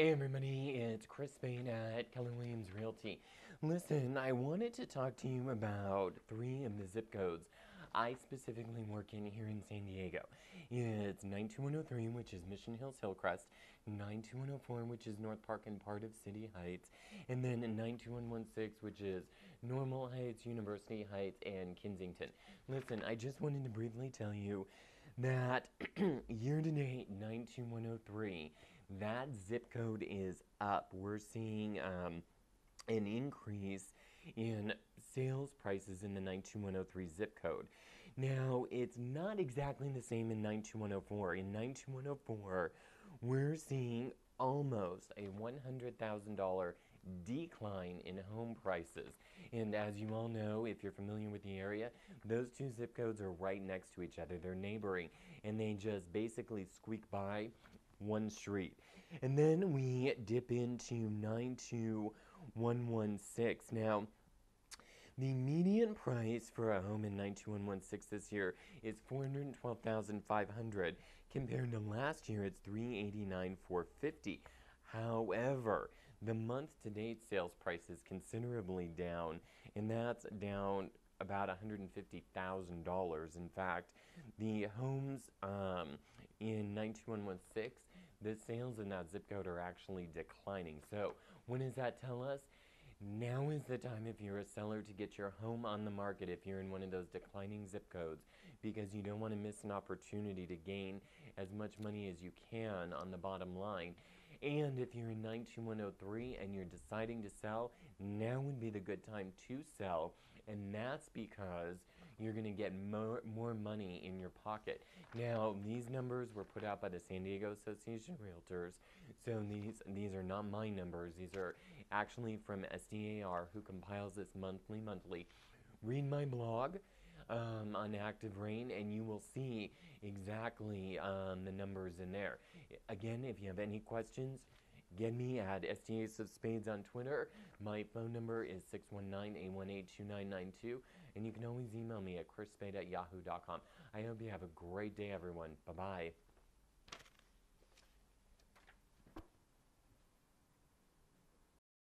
Hey everybody, it's Chris Spade at Keller Williams Realty. Listen, I wanted to talk to you about three of the zip codes I specifically work in here in San Diego. It's 92103, which is Mission Hills Hillcrest, 92104, which is North Park and part of City Heights, and then 92116, which is Normal Heights, University Heights, and Kensington. Listen, I just wanted to briefly tell you that year to date 92103 that zip code is up. We're seeing um, an increase in sales prices in the 92103 zip code. Now, it's not exactly the same in 92104. In 92104, we're seeing almost a $100,000 decline in home prices. And as you all know, if you're familiar with the area, those two zip codes are right next to each other. They're neighboring, and they just basically squeak by one street. And then we dip into 92116. Now, the median price for a home in 92116 this year is 412,500 compared to last year it's 389,450. However, the month to date sales price is considerably down and that's down about $150,000. In fact, the homes um, in 92116 the sales in that zip code are actually declining. So, what does that tell us? Now is the time if you're a seller to get your home on the market if you're in one of those declining zip codes because you don't want to miss an opportunity to gain as much money as you can on the bottom line. And if you're in 92103 and you're deciding to sell, now would be the good time to sell. And that's because you're going to get more, more money in your pocket. Now, these numbers were put out by the San Diego Association of Realtors, so these, these are not my numbers. These are actually from SDAR, who compiles this monthly, monthly. Read my blog. Um, on ActiveRain and you will see exactly um, the numbers in there. Again, if you have any questions, Get me at SDAs of Spades on Twitter. My phone number is 619-818-2992. And you can always email me at chrisspade at yahoo.com. I hope you have a great day, everyone. Bye-bye.